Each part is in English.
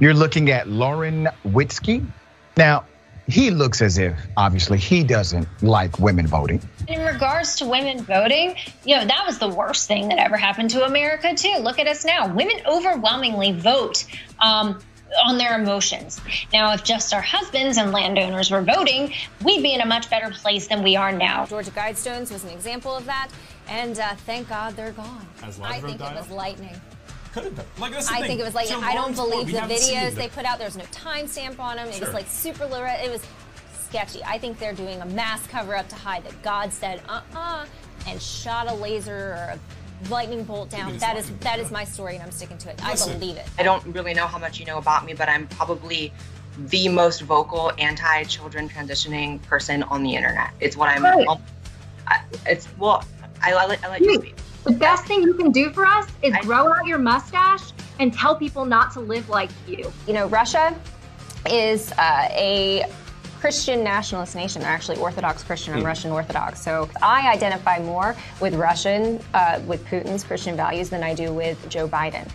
You're looking at Lauren Witzke. Now, he looks as if obviously he doesn't like women voting. In regards to women voting, you know, that was the worst thing that ever happened to America, too. Look at us now. Women overwhelmingly vote. Um, on their emotions. Now, if just our husbands and landowners were voting, we'd be in a much better place than we are now. Georgia Guidestones was an example of that, and uh, thank God they're gone. I think it was lightning. Could have been. Like, that's I thing. think it was like I don't believe the videos they put out. There's no timestamp on them. It was like super low. It was sketchy. I think they're doing a mass cover up to hide that God said uh-uh and shot a laser or a lightning bolt down. it's That is lightning, that yeah. is my story, and I'm sticking to it. Listen. I believe it. I don't really know how much you know about me, but I'm probably the most vocal anti-children transitioning person on the internet. It's what I'm. Right. I- It's well, I, I, let, I let you hmm. speak. The best thing you can do for us is I- grow out your mustache and tell people not to live like you. You know, Russia is uh, a Christian nationalist nation. They're actually Orthodox Christian. I'm Russian Orthodox. So I identify more with Russian, uh, with Putin's Christian values than I do with Joe Biden.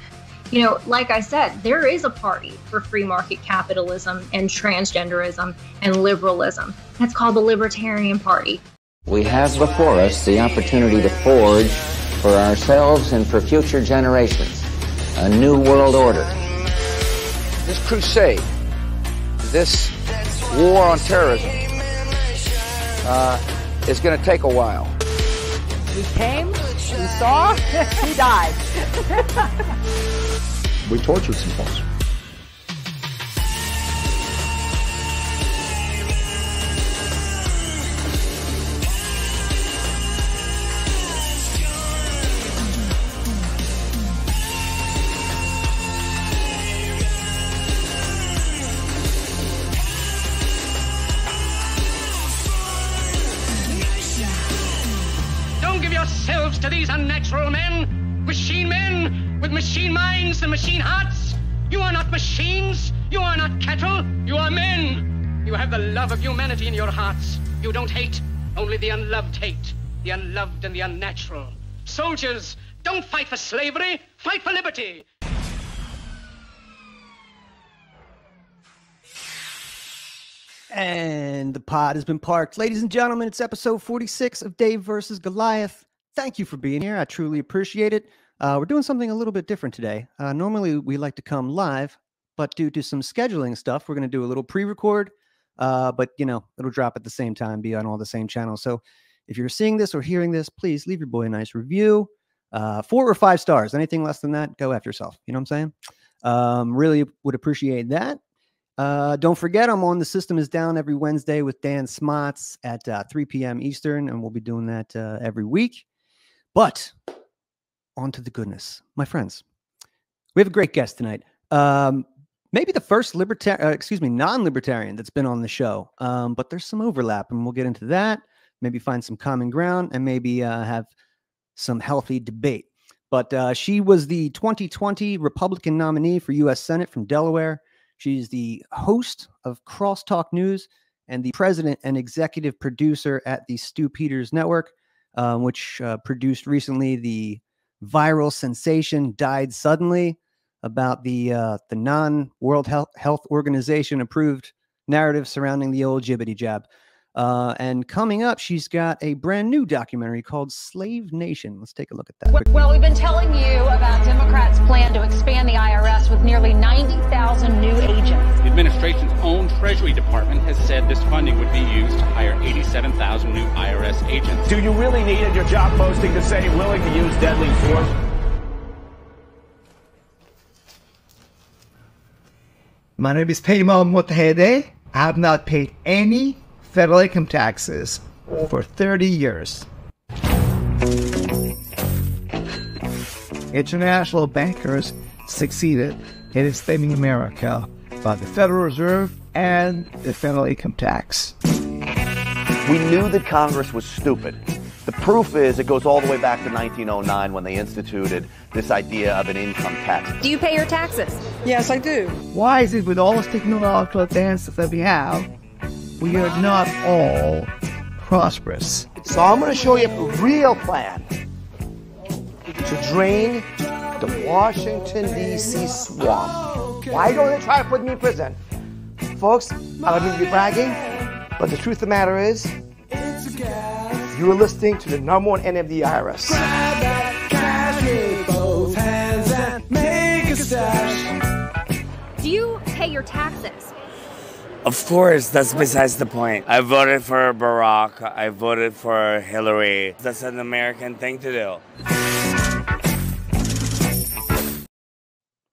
You know, like I said, there is a party for free market capitalism and transgenderism and liberalism. That's called the Libertarian Party. We have before us the opportunity to forge for ourselves and for future generations a new world order. This crusade, this war on terrorism, uh, is going to take a while. We came, we saw, we died. We tortured some folks. Not cattle. You are men. You have the love of humanity in your hearts. You don't hate, only the unloved hate. The unloved and the unnatural. Soldiers, don't fight for slavery, fight for liberty. And the pod has been parked. Ladies and gentlemen, it's episode 46 of Dave versus Goliath. Thank you for being here. I truly appreciate it. Uh, we're doing something a little bit different today. Uh, normally, we like to come live, but due to some scheduling stuff, we're going to do a little pre record. Uh, but, you know, it'll drop at the same time, be on all the same channels. So if you're seeing this or hearing this, please leave your boy a nice review. Uh, four or five stars. Anything less than that, go after yourself. You know what I'm saying? Um, really would appreciate that. Uh, don't forget, I'm on The System is Down every Wednesday with Dan Smots at uh, 3 p.m. Eastern, and we'll be doing that uh, every week. But on to the goodness, my friends. We have a great guest tonight. Um, maybe the first libertarian, uh, excuse me, non-libertarian that's been on the show. Um, but there's some overlap, and we'll get into that. Maybe find some common ground, and maybe uh, have some healthy debate. But uh, she was the 2020 Republican nominee for U.S. Senate from Delaware. She's the host of Crosstalk News and the president and executive producer at the Stu Peters Network, uh, which uh, produced recently the viral sensation "Died Suddenly" about the uh, the non World Health, Health Organization approved narrative surrounding the old jibbity jab. Uh, and coming up, she's got a brand new documentary called Slave Nation. Let's take a look at that. quick. Well, we've been telling you about Democrats' plan to expand the IRS with nearly 90,000 new agents. The administration's own Treasury Department has said this funding would be used to hire 87,000 new IRS agents. Do you really need at your job posting to say willing to use deadly force? My name is Peymon Mottahedeh. I have not paid any federal income taxes for 30 years. International bankers succeeded in enslaving America by the Federal Reserve and the federal income tax. We knew that Congress was stupid. The proof is it goes all the way back to 1909 when they instituted this idea of an income tax. Do you pay your taxes? Yes, I do. Why is it with all the technological advances that we have, we are not all prosperous? So I'm going to show you a real plan to drain the Washington, D.C. swamp. Why don't they try to put me in prison? Folks, I don't mean to be bragging, but the truth of the matter is, you are listening to the number one enemy of the IRS. Do you pay your taxes? Of course, that's besides the point. I voted for Barack. I voted for Hillary. That's an American thing to do.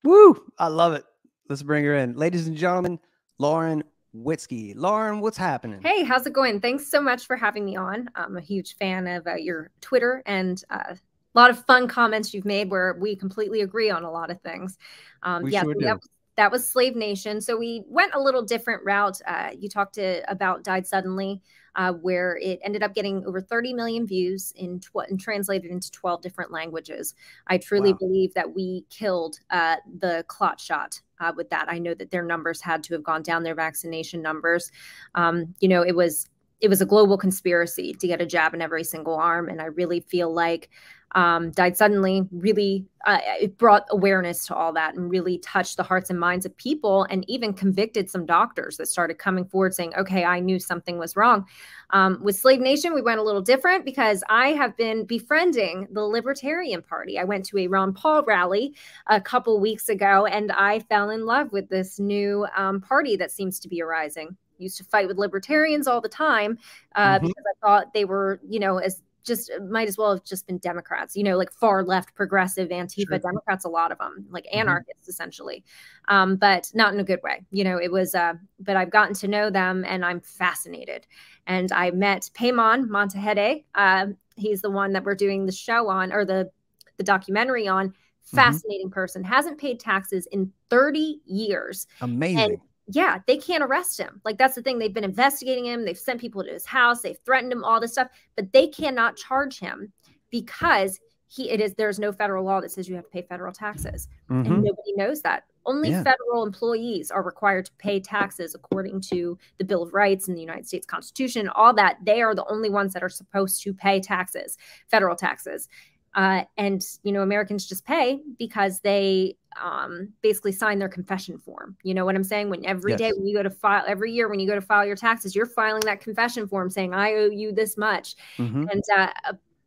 Woo! I love it. Let's bring her in. Ladies and gentlemen, Lauren Witzke. Lauren, what's happening? Hey, how's it going? Thanks so much for having me on. I'm a huge fan of uh, your Twitter and uh, a lot of fun comments you've made where we completely agree on a lot of things. Um, We yeah, sure that, that was Slave Nation. So we went a little different route. Uh, you talked to, about Died Suddenly, uh, where it ended up getting over 30 million views in tw- and translated into 12 different languages. I truly Wow. believe that we killed uh, the clot shot uh, with that. I know that their numbers had to have gone down, their vaccination numbers. Um, you know, it was it was a global conspiracy to get a jab in every single arm, and I really feel like um, died suddenly really uh, it brought awareness to all that and really touched the hearts and minds of people and even convicted some doctors that started coming forward saying okay i knew something was wrong. Um, with slave nation we went a little different because i have been befriending the libertarian party. I went to a ron paul rally a couple weeks ago and i fell in love with this new um, party that seems to be arising. Used to fight with libertarians all the time uh, Mhm. because i thought they were you know as just might as well have just been Democrats, you know, like far left, progressive, Antifa Democrats, a lot of them, like anarchists essentially, um, but not in a good way. You know, it was, uh, but I've gotten to know them and I'm fascinated. And I met Peymon Mottahedeh. Um, he's the one that we're doing the show on or the, the documentary on. Fascinating person, hasn't paid taxes in 30 years. Amazing. And yeah, they can't arrest him. Like that's the thing. They've been investigating him. They've sent people to his house. They've threatened him, all this stuff, but they cannot charge him because he it is there's no federal law that says you have to pay federal taxes. Mhm. And nobody knows that. Only Yeah. federal employees are required to pay taxes according to the Bill of Rights and the United States Constitution, all that. They are the only ones that are supposed to pay taxes, federal taxes. Uh, and you know americans just pay because they um, basically sign their confession form. You know what i'm saying? When every day Yes. when you go to file every year when you go to file your taxes you're filing that confession form saying i owe you this much. Mhm. and uh,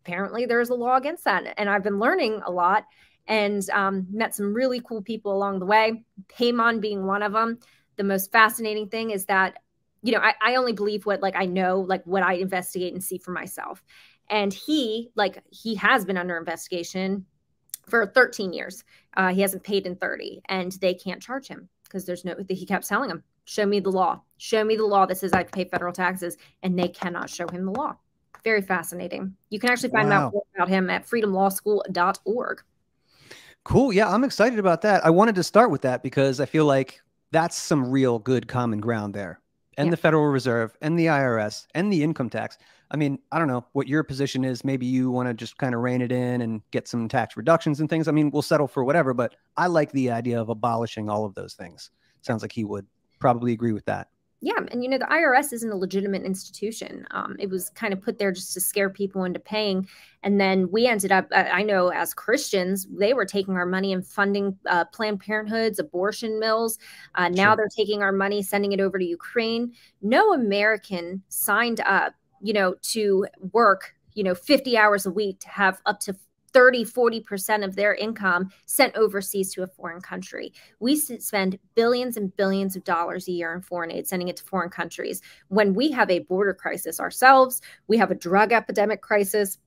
apparently there's a law against that. And i've been learning a lot and um, met some really cool people along the way. Peymon being one of them the most fascinating thing is that you know I, I only believe what like i know like what i investigate and see for myself and he like he has been under investigation for 13 years uh, he hasn't paid in 30 and they can't charge him because there's no he kept telling him show me the law show me the law that says i pay federal taxes and they cannot show him the law very fascinating you can actually find out more about him at freedomlawschool.org Cool. Yeah, I'm excited about that. I wanted to start with that because I feel like that's some real good common ground there. And the Federal Reserve and the IRS and the income tax. I mean, I don't know what your position is. Maybe you want to just kind of rein it in and get some tax reductions and things. I mean, we'll settle for whatever, but I like the idea of abolishing all of those things. Sounds like he would probably agree with that. Yeah, and you know the IRS isn't a legitimate institution. Um, it was kind of put there just to scare people into paying, and then we ended up. I know as Christians, they were taking our money and funding uh, Planned Parenthoods, abortion mills. Uh, now Sure. they're taking our money, sending it over to Ukraine. No American signed up, you know, to work, you know, 50 hours a week to have up to 30 40% of their income sent overseas to a foreign country. We spend billions and billions of dollars a year in foreign aid sending it to foreign countries. When we have a border crisis ourselves we have a drug epidemic crisis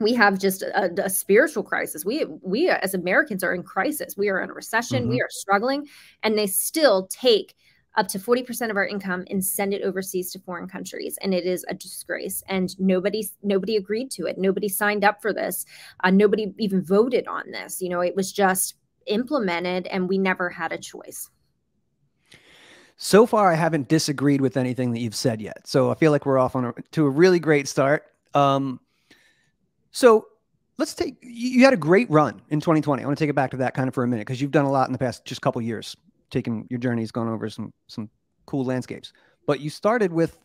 we have just a, a spiritual crisis. We we as americans are in crisis. We are in a recession. We Mhm. are struggling and they still take up to 40% of our income and send it overseas to foreign countries and it is a disgrace and nobody nobody agreed to it nobody signed up for this uh, nobody even voted on this you know it was just implemented and we never had a choice So far, I haven't disagreed with anything that you've said yet. So I feel like we're off on a, to a really great start. Um, so let's take you had a great run in 2020. I want to take it back to that kind of for a minute because you've done a lot in the past just couple years. Taking your journey's gone over some some cool landscapes. But you started with,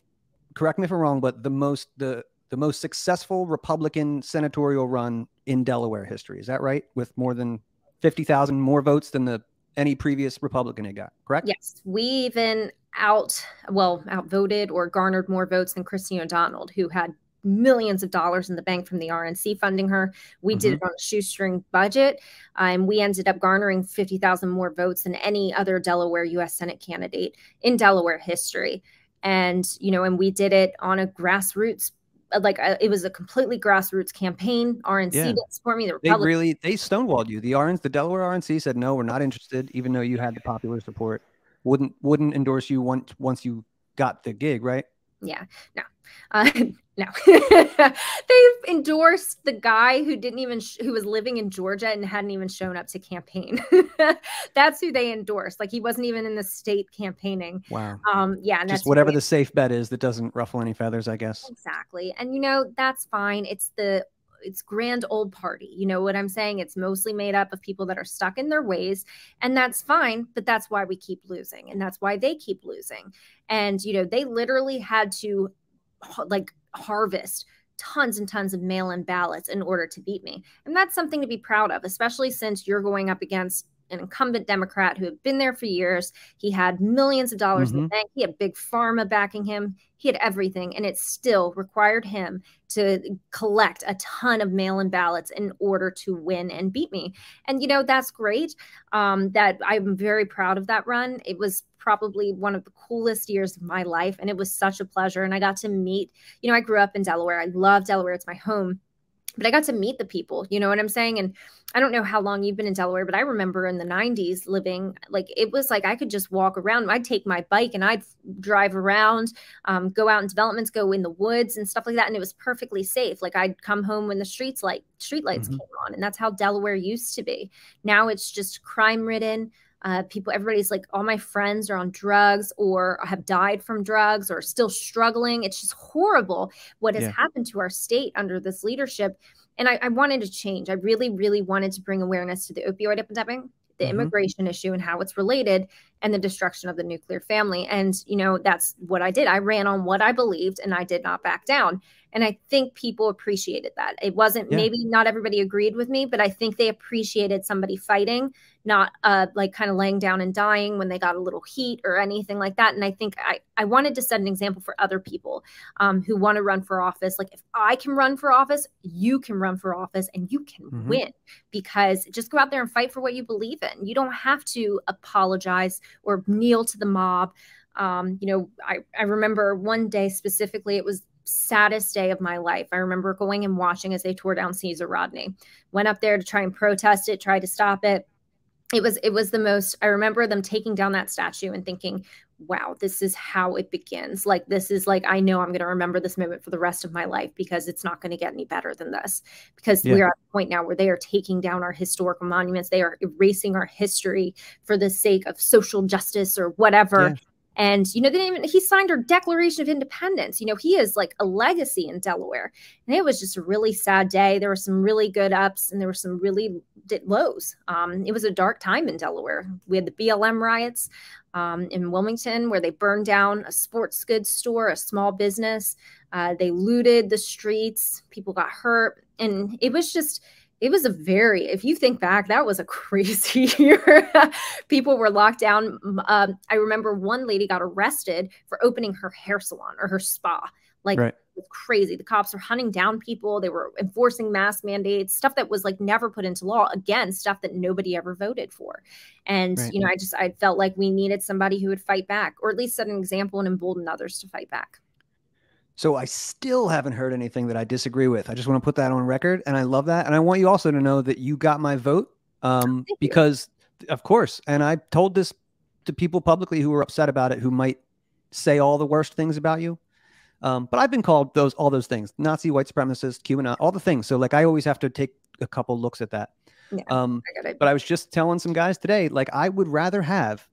correct me if I'm wrong, but the most the the most successful Republican senatorial run in Delaware history. Is that right? With more than fifty thousand more votes than the any previous Republican had got. Correct? Yes, we even out well outvoted or garnered more votes than Christine O'Donnell, who had millions of dollars in the bank from the RNC funding her. We mm-hmm. did it on a shoestring budget. Um, we ended up garnering 50,000 more votes than any other Delaware U.S. Senate candidate in Delaware history. And, you know, and we did it on a grassroots uh, like uh, it was a completely grassroots campaign. RNC yeah. didn't support me. The they really they stonewalled you. The RNC, the Delaware RNC said no, we're not interested, even though you had the popular support. Wouldn't wouldn't endorse you once once you got the gig, right? Yeah, no, uh, no. They've endorsed the guy who didn't even sh- who was living in Georgia and hadn't even shown up to campaign. That's who they endorsed. Like he wasn't even in the state campaigning. Wow. Um. Yeah. Just whatever the safe bet is that doesn't ruffle any feathers, I guess. Exactly. And you know that's fine. It's the it's grand old party. You know what I'm saying? It's mostly made up of people that are stuck in their ways, and that's fine, but that's why we keep losing, and that's why they keep losing. And you know, they literally had to like harvest tons and tons of mail-in ballots in order to beat me. And that's something to be proud of, especially since you're going up against an incumbent Democrat who had been there for years. He had millions of dollars mm-hmm. in the mm-hmm. bank. He had big pharma backing him. He had everything, and it still required him to collect a ton of mail-in ballots in order to win and beat me. And you know that's great. Um, that I'm very proud of that run. It was probably one of the coolest years of my life, and it was such a pleasure. And I got to meet. You know, I grew up in Delaware. I love Delaware. It's my home but I got to meet the people, you know what I'm saying? And I don't know how long you've been in Delaware, but I remember in the 90s living like it was like I could just walk around. I'd take my bike and I'd drive around, um, go out in developments, go in the woods and stuff like that. And it was perfectly safe. Like I'd come home when the streets like street lights mm-hmm. came on. And that's how Delaware used to be. Now it's just crime ridden. Uh, people, everybody's like, all my friends are on drugs or have died from drugs or still struggling. It's just horrible what has yeah. happened to our state under this leadership. And I, I, wanted to change. I really, really wanted to bring awareness to the opioid epidemic, the mm-hmm. immigration issue, and how it's related, and the destruction of the nuclear family. And, you know, that's what I did. I ran on what I believed and I did not back down. And I think people appreciated that. It wasn't yeah. maybe not everybody agreed with me, but I think they appreciated somebody fighting, not uh, like kind of laying down and dying when they got a little heat or anything like that. And I think I, I wanted to set an example for other people um, who want to run for office. Like if I can run for office, you can run for office and you can mm-hmm. win because just go out there and fight for what you believe in. You don't have to apologize or kneel to the mob. Um, you know, I, I remember one day specifically, it was saddest day of my life. I remember going and watching as they tore down Caesar Rodney. Went up there to try and protest it, tried to stop it. It was it was the most I remember them taking down that statue and thinking, wow, this is how it begins. Like this is like I know I'm going to remember this moment for the rest of my life because it's not going to get any better than this. Because yeah. we're at a point now where they are taking down our historical monuments, they are erasing our history for the sake of social justice or whatever. Yeah and, you know, they didn't even, he signed our Declaration of Independence. You know, he is like a legacy in Delaware. And it was just a really sad day. There were some really good ups and there were some really lows. Um, it was a dark time in Delaware. We had the BLM riots um, in Wilmington where they burned down a sports goods store, a small business. Uh, they looted the streets. People got hurt. And it was just, it was a very if you think back that was a crazy year. People were locked down. Um, i remember one lady got arrested for opening her hair salon or her spa like right. it was crazy. The cops were hunting down people. They were enforcing mask mandates stuff that was like never put into law. Again stuff that nobody ever voted for. And right. you know i just i felt like we needed somebody who would fight back or at least set an example and embolden others to fight back so I still haven't heard anything that I disagree with. I just want to put that on record, and I love that. And I want you also to know that you got my vote, um, because of course. And I told this to people publicly who were upset about it, who might say all the worst things about you. Um, but I've been called those all those things: Nazi, white supremacist, QAnon, all the things. So like I always have to take a couple looks at that. Yeah, um, I but I was just telling some guys today, like I would rather have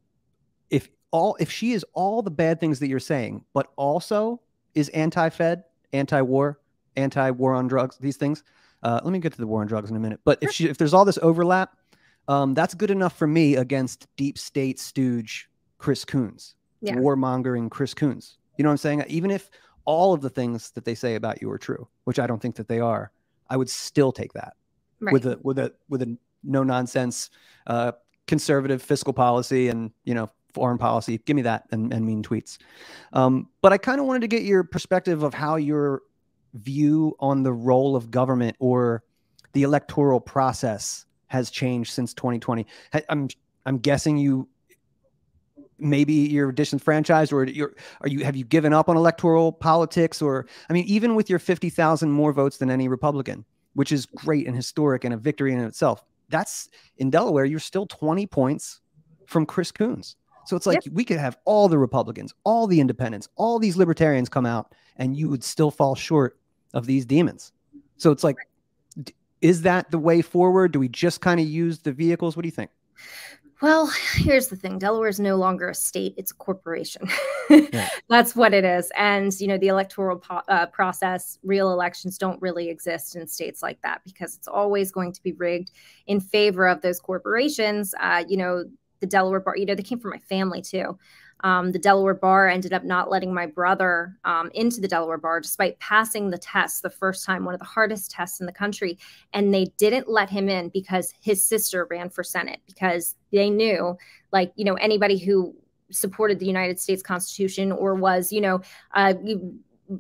if all if she is all the bad things that you're saying, but also is anti-Fed, anti-war, anti-war on drugs, these things. Uh, let me get to the war on drugs in a minute. But if she, if there's all this overlap, um, that's good enough for me against deep state stooge Chris Coons, yeah. warmongering Chris Coons. You know what I'm saying? Even if all of the things that they say about you are true, which I don't think that they are, I would still take that right. with a with a with a no nonsense uh, conservative fiscal policy and you know foreign policy. Give me that and, and mean tweets. Um, but I kind of wanted to get your perspective of how your view on the role of government or the electoral process has changed since 2020. I'm I'm guessing you maybe you're disenfranchised or you're are you have you given up on electoral politics or I mean even with your 50,000 more votes than any Republican, which is great and historic and a victory in itself. That's in Delaware you're still 20 points from Chris Coons. So it's like yep. we could have all the Republicans, all the independents, all these libertarians come out and you would still fall short of these demons. So it's like is that the way forward? Do we just kind of use the vehicles? What do you think? Well, here's the thing Delaware is no longer a state, it's a corporation. yeah. That's what it is. And, you know, the electoral po- uh, process, real elections don't really exist in states like that because it's always going to be rigged in favor of those corporations. Uh, you know, the Delaware bar, you know, they came from my family too. Um, the Delaware bar ended up not letting my brother um, into the Delaware bar despite passing the test the first time, one of the hardest tests in the country. And they didn't let him in because his sister ran for Senate because they knew, like, you know, anybody who supported the United States Constitution or was, you know, uh,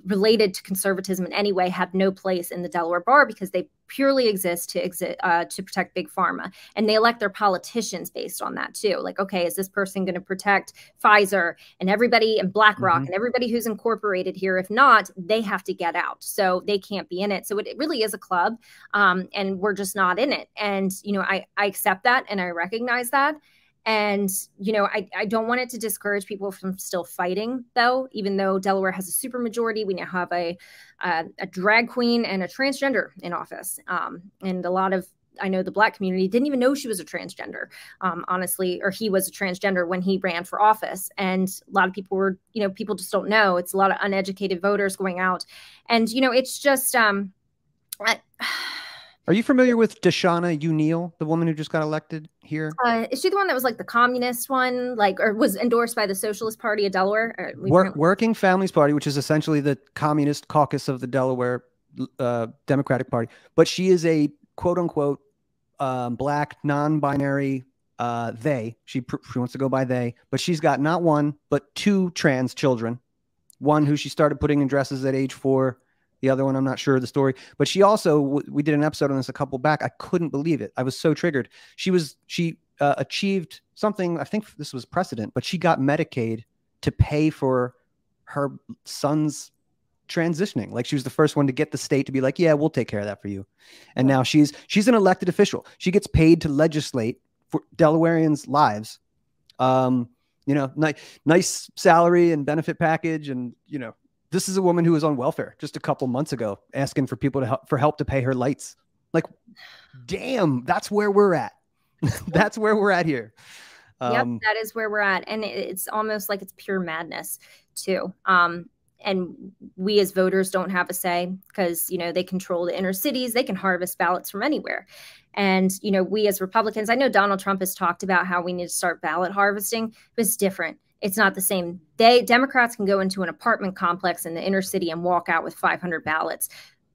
related to conservatism in any way have no place in the Delaware bar because they purely exist to exist uh, to protect big pharma, and they elect their politicians based on that too. Like, okay, is this person going to protect Pfizer and everybody and BlackRock mm-hmm. and everybody who's incorporated here? If not, they have to get out, so they can't be in it. So it, it really is a club, um, and we're just not in it. And you know, I I accept that and I recognize that. And, you know, I, I don't want it to discourage people from still fighting, though, even though Delaware has a super majority. We now have a, a, a drag queen and a transgender in office. Um, and a lot of I know the black community didn't even know she was a transgender, um, honestly, or he was a transgender when he ran for office. And a lot of people were, you know, people just don't know. It's a lot of uneducated voters going out. And, you know, it's just, um, I, are you familiar with DeShanna Neal, the woman who just got elected here? Uh, is she the one that was like the communist one, like, or was endorsed by the Socialist Party of Delaware? Work, Working Families Party, which is essentially the communist caucus of the Delaware uh, Democratic Party. But she is a quote unquote um, black, non binary uh, they. She, she wants to go by they, but she's got not one, but two trans children. One who she started putting in dresses at age four the other one, I'm not sure of the story, but she also we did an episode on this a couple back. I couldn't believe it. I was so triggered. She was she uh, achieved something. I think this was precedent, but she got Medicaid to pay for her son's transitioning. Like she was the first one to get the state to be like, "Yeah, we'll take care of that for you." And now she's she's an elected official. She gets paid to legislate for Delawareans' lives. Um, you know, nice nice salary and benefit package, and you know, this is a woman who was on welfare just a couple months ago, asking for people to help for help to pay her lights. Like, damn, that's where we're at. that's where we're at here. Um, yep, that is where we're at, and it's almost like it's pure madness too. Um, and we as voters don't have a say because you know they control the inner cities they can harvest ballots from anywhere and you know we as republicans i know donald trump has talked about how we need to start ballot harvesting but it's different it's not the same. They Democrats can go into an apartment complex in the inner city and walk out with 500 ballots.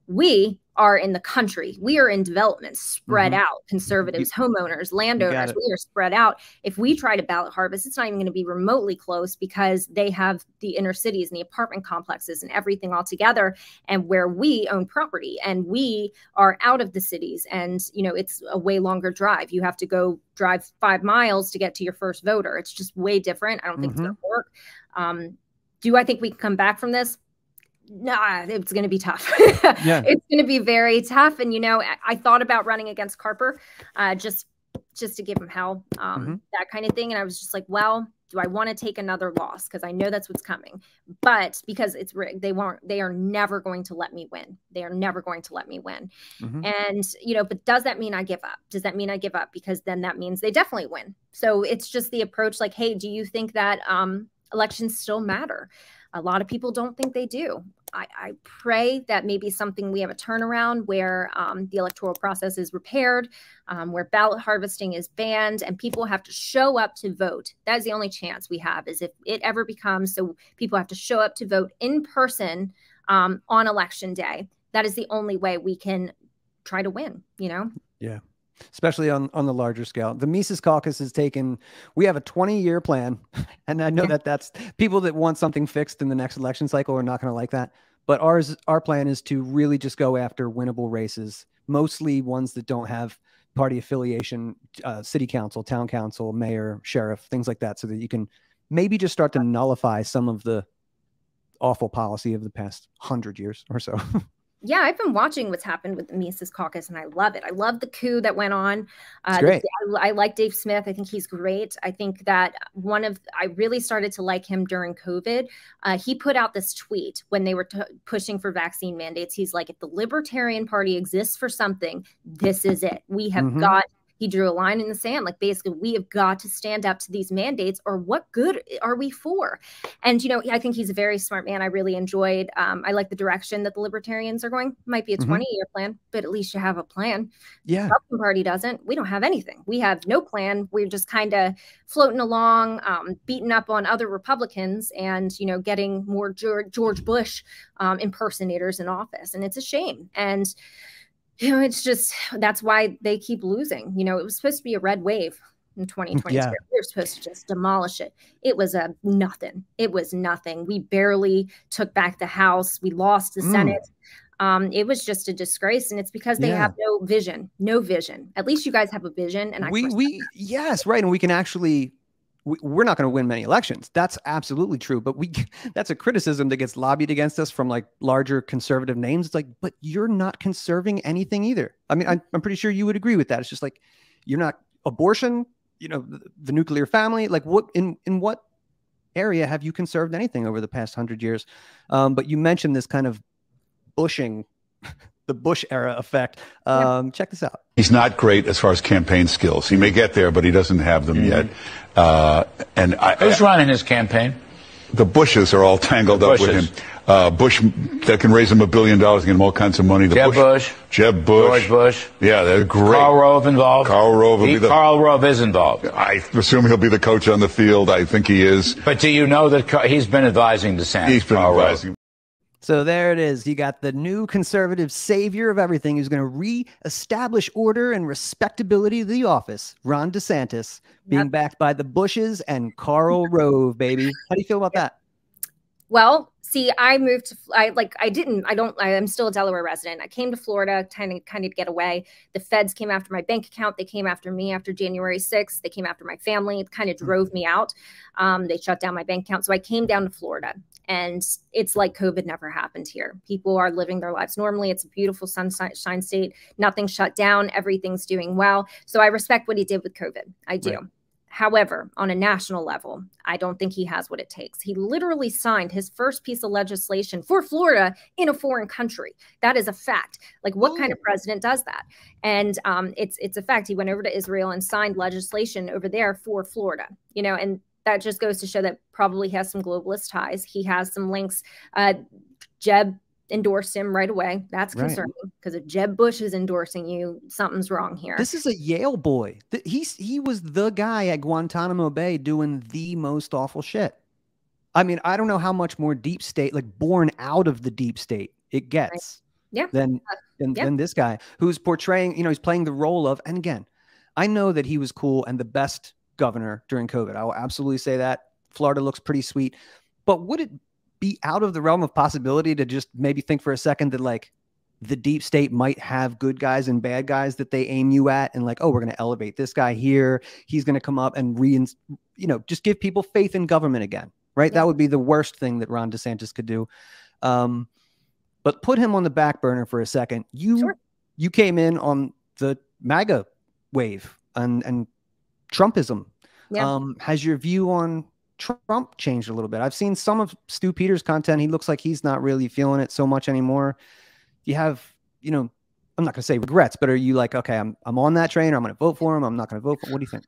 We are in the country. We are in development, spread mm-hmm. out. Conservatives, you, homeowners, landowners, we are spread out. If we try to ballot harvest, it's not even going to be remotely close because they have the inner cities and the apartment complexes and everything all together. And where we own property and we are out of the cities, and you know it's a way longer drive. You have to go drive five miles to get to your first voter. It's just way different. I don't think mm-hmm. it's going to work. Um, do I think we can come back from this? Nah, it's going to be tough. yeah. It's going to be very tough. And, you know, I, thought about running against Carper uh, just just to give him hell, um, mm-hmm. that kind of thing. And I was just like, well, do I want to take another loss? Because I know that's what's coming. But because it's rigged, they won't, they are never going to let me win. They are never going to let me win. Mm-hmm. And, you know, but does that mean I give up? Does that mean I give up? Because then that means they definitely win. So it's just the approach like, hey, do you think that um, elections still matter? A lot of people don't think they do. I, I, pray that maybe something we have a turnaround where um, the electoral process is repaired, um, where ballot harvesting is banned, and people have to show up to vote. That is the only chance we have, is if it ever becomes so people have to show up to vote in person um, on election day. That is the only way we can try to win. You know. Yeah. Especially on on the larger scale. The Mises Caucus has taken. We have a 20 year plan, and I know that that's people that want something fixed in the next election cycle are not going to like that. But ours, our plan is to really just go after winnable races, mostly ones that don't have party affiliation, uh, city council, town council, mayor, sheriff, things like that, so that you can maybe just start to nullify some of the awful policy of the past hundred years or so. yeah, I've been watching what's happened with the Mises Caucus, and I love it. I love the coup that went on. Uh, great. I, I, like Dave Smith. I think he's great. I think that one of I really started to like him during COVID. Uh, he put out this tweet when they were t- pushing for vaccine mandates. He's like, if the Libertarian Party exists for something, this is it. We have mm-hmm. got he drew a line in the sand like basically we have got to stand up to these mandates or what good are we for? And you know i think he's a very smart man. I really enjoyed um, i like the direction that the libertarians are going. Might be a 20 mm-hmm. year plan but at least you have a plan. Yeah. The Republican party doesn't. We don't have anything. We have no plan. We're just kind of floating along um, beating up on other republicans and you know getting more george, george bush um, impersonators in office and it's a shame. And you know, it's just that's why they keep losing. You know, it was supposed to be a red wave in 2022. Yeah. We were supposed to just demolish it. It was a nothing. It was nothing. We barely took back the House. We lost the mm. Senate. Um, it was just a disgrace, and it's because they yeah. have no vision. No vision. At least you guys have a vision, and I we we yes right, and we can actually we're not going to win many elections. That's absolutely true. But we that's a criticism that gets lobbied against us from like larger conservative names. It's like, but you're not conserving anything either. I mean, I'm, I'm pretty sure you would agree with that. It's just like you're not abortion, you know, the, the nuclear family. Like what in in what area have you conserved anything over the past hundred years? Um, but you mentioned this kind of bushing the Bush era effect. Um, Check this out. He's not great as far as campaign skills. He may get there, but he doesn't have them mm-hmm. yet. Uh, and I, who's I, running his campaign? The Bushes are all tangled up with him. Uh, Bush that can raise him a billion dollars and get him all kinds of money. The Jeb Bush, Bush, Jeb Bush, George Bush. Yeah, they're great. Karl Rove involved. Karl Rove. Will he, be the, Karl Rove is involved. I assume he'll be the coach on the field. I think he is. But do you know that he's been advising DeSantis? He's been Karl advising. Rove. So there it is. You got the new conservative savior of everything who's going to re-establish order and respectability of the office. Ron DeSantis being yep. backed by the Bushes and Karl Rove, baby. How do you feel about that? Well, see, I moved to I like I didn't I don't I, am still a Delaware resident. I came to Florida kind of kind of get away. The feds came after my bank account. They came after me after January 6th. They came after my family. It kind of mm-hmm. drove me out. Um, they shut down my bank account. So I came down to Florida and it's like COVID never happened here. People are living their lives normally. It's a beautiful sunshine state. Nothing shut down. Everything's doing well. So I respect what he did with COVID. I do. Right. However, on a national level, I don't think he has what it takes. He literally signed his first piece of legislation for Florida in a foreign country. That is a fact. Like, what kind of president does that? And um, it's it's a fact. He went over to Israel and signed legislation over there for Florida. You know, and that just goes to show that probably has some globalist ties. He has some links. Uh, Jeb endorsed him right away. That's concerning because right. if Jeb Bush is endorsing you, something's wrong here. This is a Yale boy. He's he was the guy at Guantanamo Bay doing the most awful shit. I mean, I don't know how much more deep state, like born out of the deep state, it gets. Right. Yeah. Than, than, yeah. than this guy who's portraying, you know, he's playing the role of, and again, I know that he was cool and the best governor during COVID. I will absolutely say that. Florida looks pretty sweet. But would it be out of the realm of possibility to just maybe think for a second that like the deep state might have good guys and bad guys that they aim you at and like oh we're going to elevate this guy here he's going to come up and re you know just give people faith in government again right yeah. that would be the worst thing that ron desantis could do um, but put him on the back burner for a second you sure. you came in on the maga wave and and trumpism yeah. um, has your view on Trump changed a little bit. I've seen some of Stu Peters' content. He looks like he's not really feeling it so much anymore. You have, you know, I'm not going to say regrets, but are you like, okay, I'm I'm on that train, or I'm going to vote for him? I'm not going to vote for. Him. What do you think?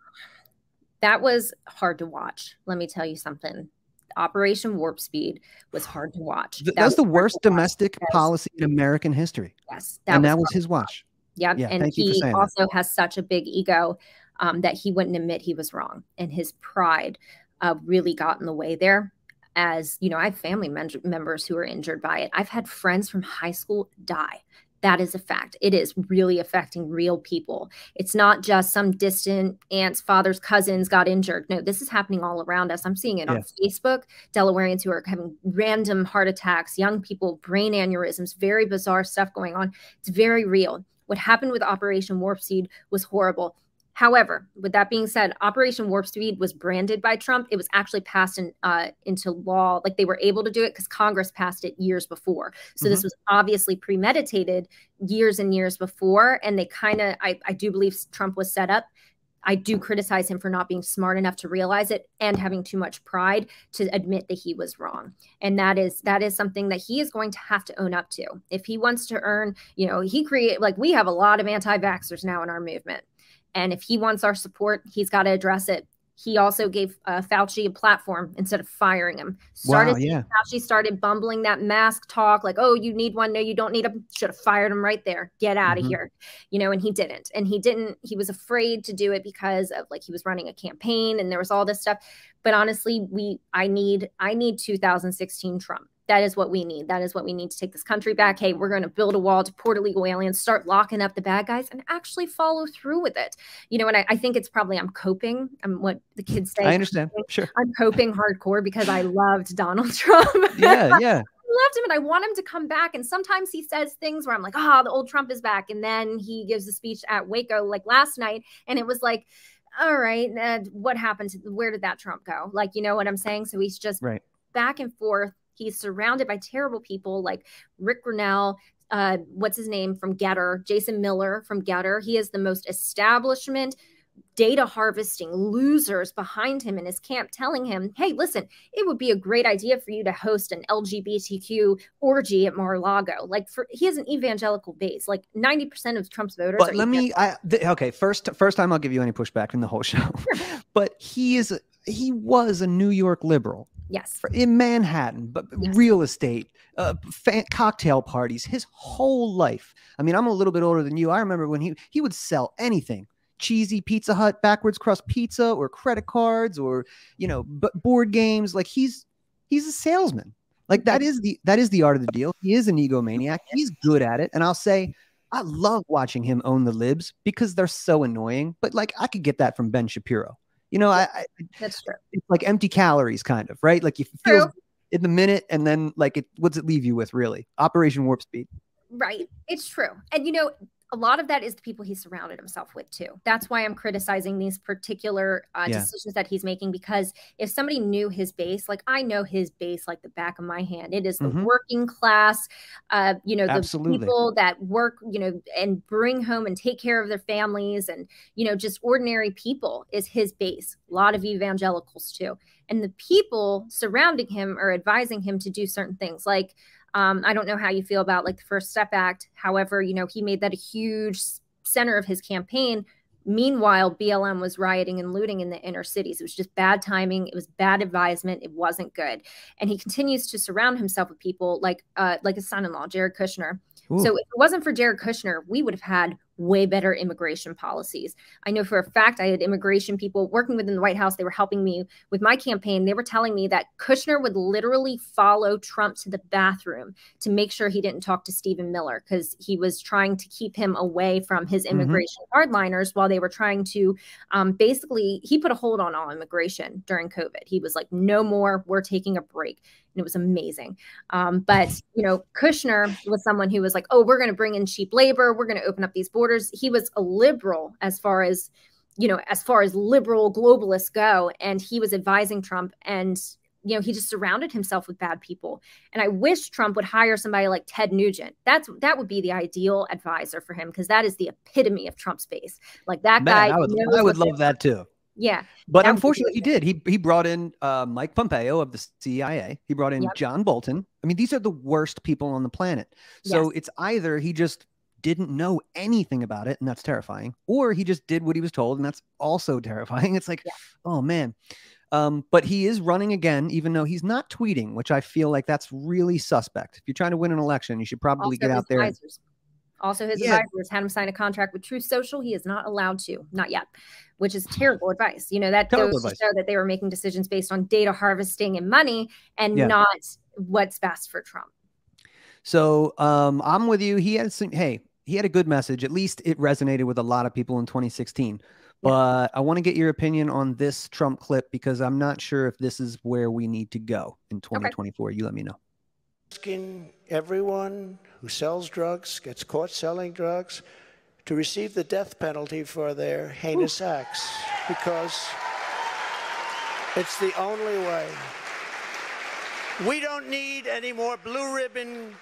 That was hard to watch. Let me tell you something. Operation Warp Speed was hard to watch. That, that was, the worst domestic policy in American history. Yes, that and was that was his watch. Yep. Yeah, and he also that. has such a big ego um, that he wouldn't admit he was wrong, and his pride uh, really got in the way there. As you know, I have family members who are injured by it. I've had friends from high school die. that is a fact. It is really affecting real people. It's not just some distant aunt's father's cousins got injured. No, this is happening all around us. I'm seeing it on Facebook. Delawareans who are having random heart attacks, young people, brain aneurysms, very bizarre stuff going on. It's very real. What happened with Operation Warp Speed was horrible. However, with that being said, Operation Warp Speed was branded by Trump. It was actually passed in, uh, into law. Like they were able to do it because Congress passed it years before. So this Mhm. was obviously premeditated years and years before. And they kind of, I, I do believe Trump was set up. I do criticize him for not being smart enough to realize it and having too much pride to admit that he was wrong. And that is that is something that he is going to have to own up to. If he wants to earn, you know, he create like we have a lot of anti-vaxxers now in our movement. And if he wants our support, he's got to address it. He also gave uh, Fauci a platform instead of firing him. Started Wow, yeah. Fauci started bumbling that mask talk, like, "Oh, you need one? No, you don't need him." Should have fired him right there. Get out of Mhm. here, you know. And he didn't. And he didn't. He was afraid to do it because of like he was running a campaign, and there was all this stuff. But honestly, we, I need, I need 2016 Trump. That is what we need. That is what we need to take this country back. Hey, we're going to build a wall, to deport illegal aliens, start locking up the bad guys, and actually follow through with it. You know, and I, I think it's probably I'm coping. I'm what the kids say. I understand. Sure. I'm coping hardcore because I loved Donald Trump. Yeah, yeah. I loved him and I want him to come back. And sometimes he says things where I'm like, ah, the old Trump is back. And then he gives a speech at Waco like last night. And it was like, all right, uh, what happened? To, where did that Trump go? Like, you know what I'm saying? So he's just Right. back and forth. He's surrounded by terrible people like Rick Grenell. Uh, what's his name from Gettr? Jason Miller from Gettr. He is the most establishment data harvesting losers behind him in his camp telling him, hey, listen, it would be a great idea for you to host an LGBTQ orgy at Mar-a-Lago. Like for he has an evangelical base. Like 90% of Trump's voters But are let me. I, th- okay, first, first time I'll give you any pushback in the whole show. but he is. He was a New York liberal. Yes. In Manhattan, but real estate, uh, fa- cocktail parties, his whole life. I mean, I'm a little bit older than you. I remember when he he would sell anything, cheesy Pizza Hut backwards crust pizza, or credit cards, or you know, b- board games. Like he's he's a salesman. Like that is the that is the art of the deal. He is an egomaniac. He's good at it, and I'll say. I love watching him own the libs because they're so annoying. But like I could get that from Ben Shapiro. You know, I, I That's true. it's like empty calories, kind of, right? Like you feel in the minute, and then like it. What's it leave you with, really? Operation Warp Speed. Right. It's true. And you know, a lot of that is the people he surrounded himself with too. That's why I'm criticizing these particular uh, Yeah. decisions that he's making because if somebody knew his base, like I know his base like the back of my hand, it is the Mhm. working class, uh, you know, the Absolutely. people that work, you know, and bring home and take care of their families and, you know, just ordinary people is his base. A lot of evangelicals too. And the people surrounding him are advising him to do certain things like um, I don't know how you feel about like the First Step Act. However, you know, he made that a huge center of his campaign. Meanwhile, BLM was rioting and looting in the inner cities. It was just bad timing. It was bad advisement. It wasn't good. And he continues to surround himself with people like uh, like his son-in-law, Jared Kushner. Ooh. So if it wasn't for Jared Kushner, we would have had way better immigration policies. I know for a fact I had immigration people working within the White House. They were helping me with my campaign. They were telling me that Kushner would literally follow Trump to the bathroom to make sure he didn't talk to Stephen Miller because he was trying to keep him away from his Mhm. immigration hardliners while they were trying to um, basically, he put a hold on all immigration during COVID. He was like, no more, we're taking a break. And it was amazing. Um, but, you know, Kushner was someone who was like, oh, we're going to bring in cheap labor. We're going to open up these borders. He was a liberal as far as, you know, as far as liberal globalists go. And he was advising Trump and, you know, he just surrounded himself with bad people. And I wish Trump would hire somebody like Ted Nugent. That's that would be the ideal advisor for him because that is the epitome of Trump's base. Like that Man, guy. I would, I would love that too. Yeah. But that would be unfortunately, he did. He he brought in uh, Mike Pompeo of the CIA. He brought in Yep. John Bolton. I mean, these are the worst people on the planet. So Yes. it's either he just didn't know anything about it, and that's terrifying, or he just did what he was told, and that's also terrifying. It's like, oh man. Um, but he is running again, even though he's not tweeting, which I feel like that's really suspect. If you're trying to win an election, you should probably Also get out there. and-. Also, his Yeah. advisors had him sign a contract with Truth Social. He is not allowed to, not yet, which is terrible advice. You know, that Terrible goes advice. to show that they were making decisions based on data harvesting and money and Yeah. not what's best for Trump. So um, I'm with you. He had some. Hey, he had a good message. At least it resonated with a lot of people in 2016. But I want to get your opinion on this Trump clip because I'm not sure if this is where we need to go in 2024. You let me know. asking everyone who sells drugs, gets caught selling drugs, to receive the death penalty for their heinous acts because it's the only way. We don't need any more blue ribbon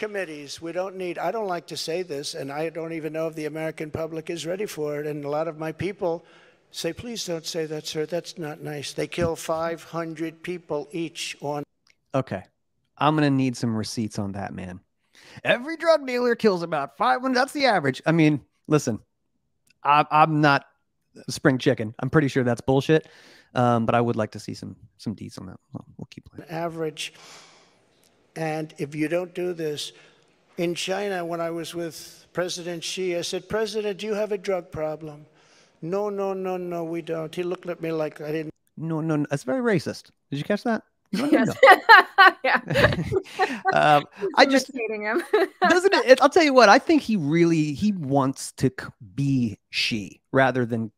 committees. We don't need, I don't like to say this, and I don't even know if the American public is ready for it. And a lot of my people say, please don't say that, sir. That's not nice. They kill 500 people each on. Okay. I'm going to need some receipts on that, man. Every drug dealer kills about 500. That's the average. I mean, listen, I, I'm not spring chicken. I'm pretty sure that's bullshit. Um, but I would like to see some some deeds on that. We'll, we'll keep playing. average. And if you don't do this, in China, when I was with President Xi, I said, President, do you have a drug problem? No, no, no, no, we don't. He looked at me like I didn't. No, no, no, that's very racist. Did you catch that? No, no, Yes. no. yeah. Um, I just imitating him. doesn't it, it- I'll tell you what. I think he really he wants to be Xi rather than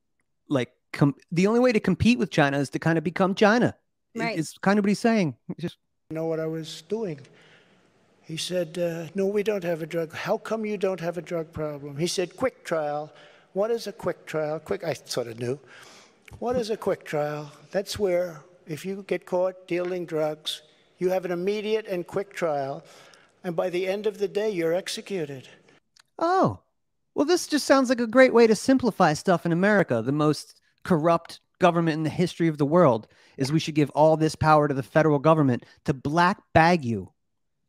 like com- the only way to compete with China is to kind of become China. Right. It's kind of what he's saying. Just know what I was doing. He said, uh, No, we don't have a drug. How come you don't have a drug problem? He said, Quick trial. What is a quick trial? Quick, I sort of knew. What is a quick trial? That's where, if you get caught dealing drugs, you have an immediate and quick trial, and by the end of the day, you're executed. oh, well, this just sounds like a great way to simplify stuff in America. The most corrupt government in the history of the world is we should give all this power to the federal government to black bag you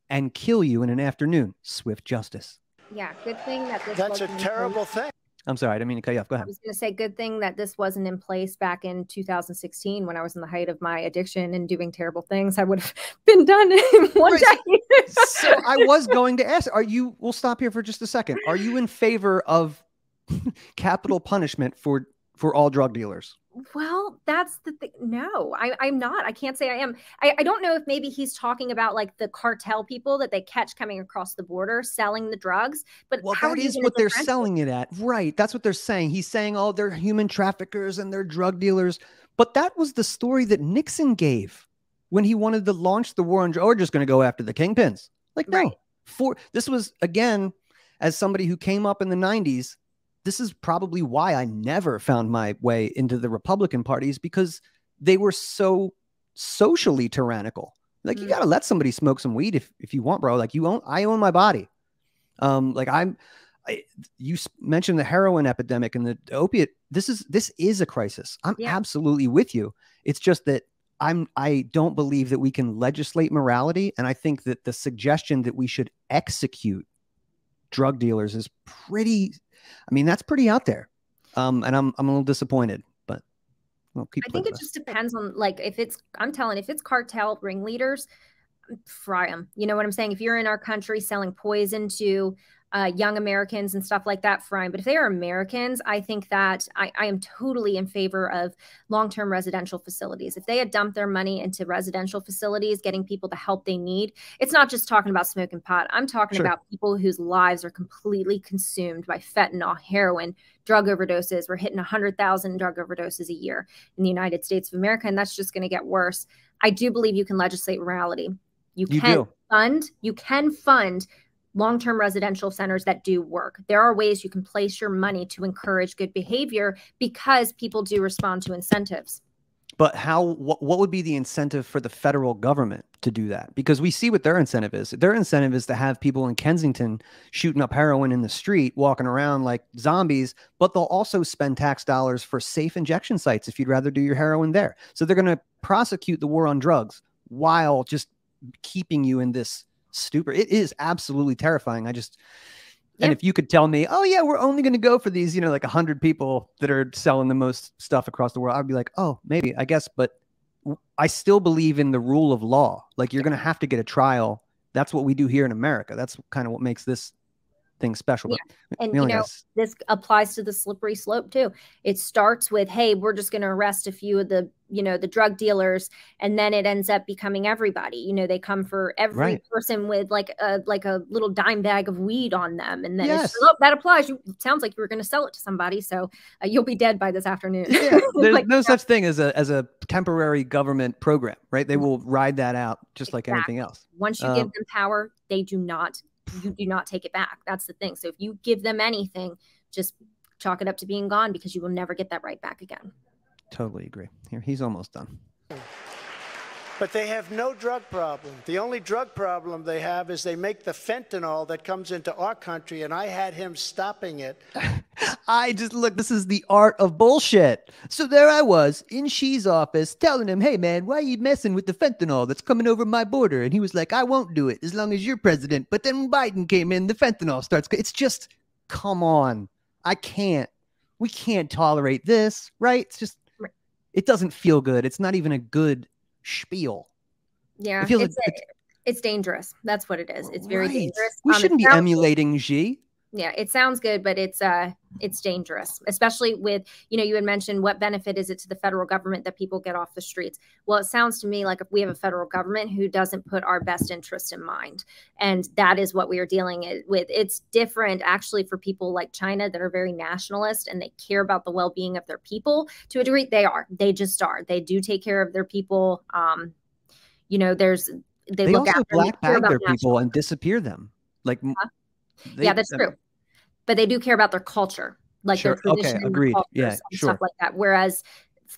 and kill you in an afternoon. Swift justice. Yeah, good thing that this That's a wasn't in terrible place. thing. I'm sorry, I didn't mean to cut you off. Go ahead. I was going to say, good thing that this wasn't in place back in 2016 when I was in the height of my addiction and doing terrible things. I would have been done in one day. so I was going to ask, are you we'll stop here for just a second. Are you in favor of capital punishment for for all drug dealers? Well, that's the thing. No, I, I'm not. I can't say I am. I, I don't know if maybe he's talking about like the cartel people that they catch coming across the border selling the drugs. But Well, how that is what they're selling it at. Right. That's what they're saying. He's saying, oh, they're human traffickers and they're drug dealers. But that was the story that Nixon gave when he wanted to launch the war on drugs. We're just going to go after the kingpins. Like, no. For this was again, as somebody who came up in the 90s, this is probably why I never found my way into the Republican parties because they were so socially tyrannical. Like you got to let somebody smoke some weed if, if you want, bro. Like you own, I own my body. Um, like I'm, I, you mentioned the heroin epidemic and the opiate. This is this is a crisis. I'm absolutely with you. It's just that I'm I don't believe that we can legislate morality, and I think that the suggestion that we should execute drug dealers is pretty. I mean, that's pretty out there. Um, and I'm I'm a little disappointed, but we'll keep. I think it just depends on like if it's I'm telling if it's cartel ringleaders, fry them. You know what I'm saying? If you're in our country selling poison to uh, young Americans and stuff like that, fine. But if they are Americans, I think that I, I am totally in favor of long-term residential facilities. If they had dumped their money into residential facilities, getting people the help they need, it's not just talking about smoking pot. I'm talking Sure. about people whose lives are completely consumed by fentanyl, heroin, drug overdoses. We're hitting 100,000 drug overdoses a year in the United States of America, and that's just going to get worse. I do believe you can legislate morality. You You can do. fund, you can fund long-term residential centers that do work. There are ways you can place your money to encourage good behavior because people do respond to incentives. But how? What, what would be the incentive for the federal government to do that? Because we see what their incentive is. Their incentive is to have people in Kensington shooting up heroin in the street, walking around like zombies. But they'll also spend tax dollars for safe injection sites if you'd rather do your heroin there. So they're going to prosecute the war on drugs while just keeping you in this stupor. It is absolutely terrifying. I just. And if you could tell me, oh yeah, we're only going to go for these, you know, like a hundred people that are selling the most stuff across the world, I'd be like, oh, maybe, I guess. But I still believe in the rule of law. Like you're going to have to get a trial. That's what we do here in America. That's kind of what makes this special. But And you know, this applies to the slippery slope too. It starts with, "Hey, we're just going to arrest a few of the, you know, the drug dealers," and then it ends up becoming everybody. You know, they come for every Right. person with like a like a little dime bag of weed on them, and then Yes. oh, that applies. You sounds like you were going to sell it to somebody, so uh, you'll be dead by this afternoon. yeah, there's Like, no such thing as a as a temporary government program, right? They will ride that out just like anything else. Once you Um, give them power, they do not you do not take it back. That's the thing. So if you give them anything, just chalk it up to being gone because you will never get that right back again. Totally agree. Here, he's almost done. But they have no drug problem. The only drug problem they have is they make the fentanyl that comes into our country, and I had him stopping it. I just look, this is the art of bullshit. So there I was in Xi's office telling him, hey man, why are you messing with the fentanyl that's coming over my border? And he was like, I won't do it as long as you're president. But then when Biden came in, the fentanyl starts. It's just, come on. I can't. We can't tolerate this, right? It's just, it doesn't feel good. It's not even a good spiel. Yeah, It feels it's, like a- it's dangerous. That's what it is. It's very Right. dangerous. We shouldn't be emulating Xi. Yeah, it sounds good, but it's uh it's dangerous, especially with you know you had mentioned what benefit is it to the federal government that people get off the streets? Well, it sounds to me like if we have a federal government who doesn't put our best interest in mind, and that is what we are dealing with. It's different actually for people like China that are very nationalist and they care about the well being of their people to a degree. They are, they just are. They do take care of their people. Um, you know, there's they, They, look also after black bag their people and disappear them. Like, they- yeah, that's true. But they do care about their culture, like Sure. their Okay, tradition, their agreed. cultures, Yeah, and sure. stuff like that. Whereas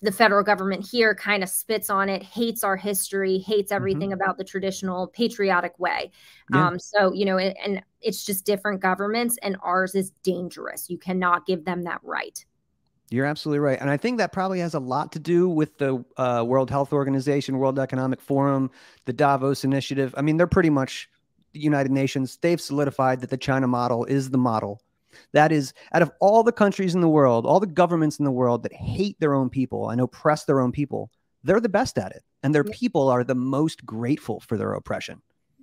the federal government here kind of spits on it, hates our history, hates everything about the traditional patriotic way. Mm-hmm. Yeah. Um, so you know, and, and it's just different governments, and ours is dangerous. You cannot give them that right. You're absolutely right. And I think that probably has a lot to do with the uh, World Health Organization, World Economic Forum, the Davos Initiative. I mean, they're pretty much the United Nations. They've solidified that the China model is the model. That is, out of all the countries in the world, all the governments in the world that hate their own people and oppress their own people, they're the best at it. And their people are the most grateful for their oppression.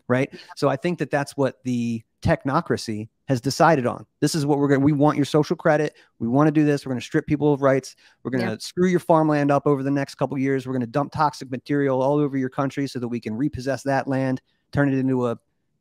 Right. So I think that that's what the technocracy has decided on. This is what we're going to, we want your social credit. We want to do this. We're going to strip people of rights. We're going to Yeah. screw your farmland up over the next couple years. We're going to dump toxic material all over your country so that we can repossess that land, turn it into a,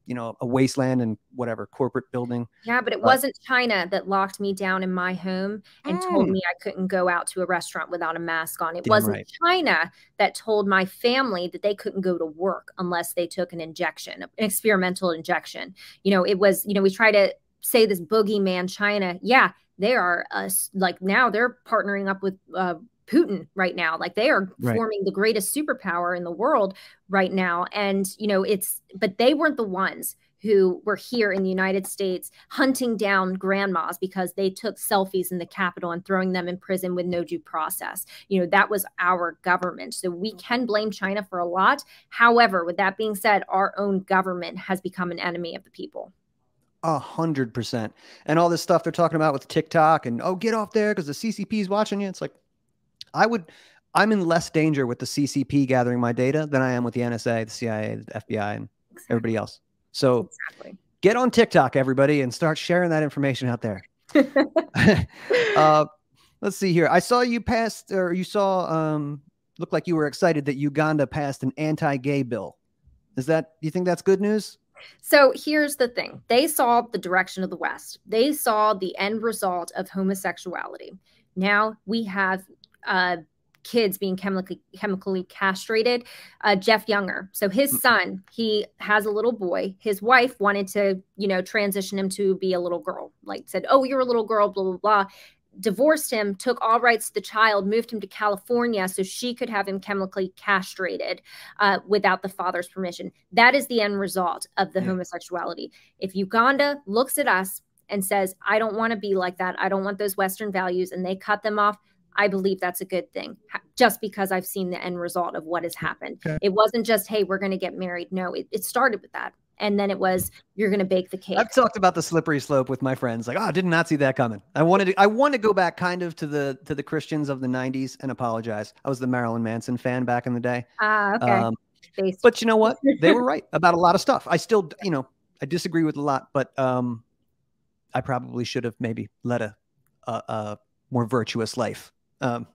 you know, a wasteland and whatever corporate building. Yeah, but it Uh, wasn't China that locked me down in my home and told Mm. me I couldn't go out to a restaurant without a mask on. It Damn wasn't right. China that told my family that they couldn't go to work unless they took an injection, an experimental injection. You know, it was, you know, we try to say this boogeyman China. Yeah, they are us like now they're partnering up with uh Putin right now. Like they are Right. forming the greatest superpower in the world right now. And, you know, it's, but they weren't the ones who were here in the United States hunting down grandmas because they took selfies in the Capitol and throwing them in prison with no due process. You know, that was our government. So we can blame China for a lot. However, with that being said, our own government has become an enemy of the people. A hundred percent. And all this stuff they're talking about with TikTok and oh, get off there because the CCP is watching you. It's like, I would, I'm in less danger with the CCP gathering my data than I am with the NSA, the CIA, the FBI, and everybody else. So get on TikTok, everybody, and start sharing that information out there. uh, let's see here. I saw you passed, or you saw, um, looked like you were excited that Uganda passed an anti-gay bill. Is that? Do you think that's good news? So here's the thing they saw the direction of the West, they saw the end result of homosexuality. Now we have uh, kids being chemically chemically castrated. Uh, Jeff Younger, so his son, he has a little boy. His wife wanted to, you know, transition him to be a little girl. Like said, "Oh, you're a little girl," blah blah blah. Divorced him, took all rights to the child, moved him to California so she could have him chemically castrated uh, without the father's permission. That is the end result of the homosexuality. If Uganda looks at us and says, I don't want to be like that, I don't want those Western values, and they cut them off, I believe that's a good thing just because I've seen the end result of what has happened. Okay. It wasn't just, hey, we're going to get married. No, it, it started with that. And then it was, you're going to bake the cake. I've talked about the slippery slope with my friends. Like, oh, I did not see that coming. I wanted to, I want to go back kind of to the to the Christians of the '90s and apologize. I was the Marilyn Manson fan back in the day. Ah, okay. Um, but you know what? They were right about a lot of stuff. I still, you know, I disagree with a lot, but um, I probably should have maybe led a a, a more virtuous life. Um,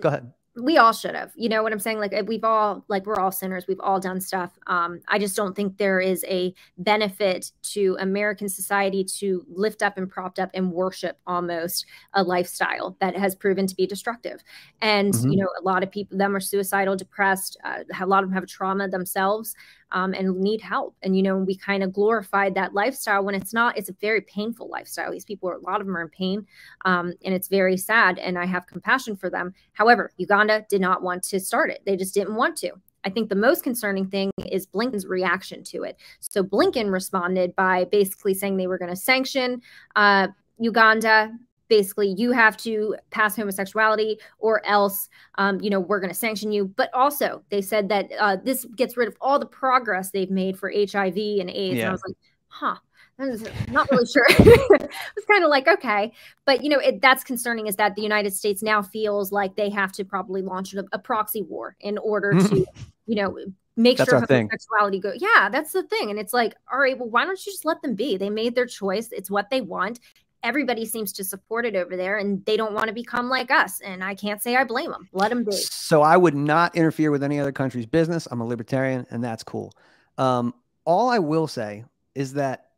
go ahead. We all should have you know what i'm saying? Like we've all like we're all sinners. We've all done stuff. Um i just don't think there is a benefit to american society to lift up and propped up and worship almost a lifestyle that has proven to be destructive. And mm-hmm. you know a lot of people them are suicidal depressed uh, a lot of them have trauma themselves um, and need help. And, you know, we kind of glorified that lifestyle when it's not, it's a very painful lifestyle. These people, are, a lot of them are in pain um, and it's very sad. And I have compassion for them. However, Uganda did not want to start it, they just didn't want to. I think the most concerning thing is Blinken's reaction to it. So Blinken responded by basically saying they were going to sanction uh, Uganda basically you have to pass homosexuality or else um, you know we're going to sanction you but also they said that uh, this gets rid of all the progress they've made for hiv and aids yeah. and i was like huh I'm not really sure. it's kind of like okay, but you know it, that's concerning. Is that the United States now feels like they have to probably launch a, a proxy war in order to, you know, make that's sure homosexuality go. Yeah, that's the thing. And it's like, all right, well, why don't you just let them be? They made their choice. It's what they want everybody seems to support it over there and they don't want to become like us and i can't say i blame them let them be so i would not interfere with any other country's business. I'm a libertarian and that's cool. Um, all i will say is that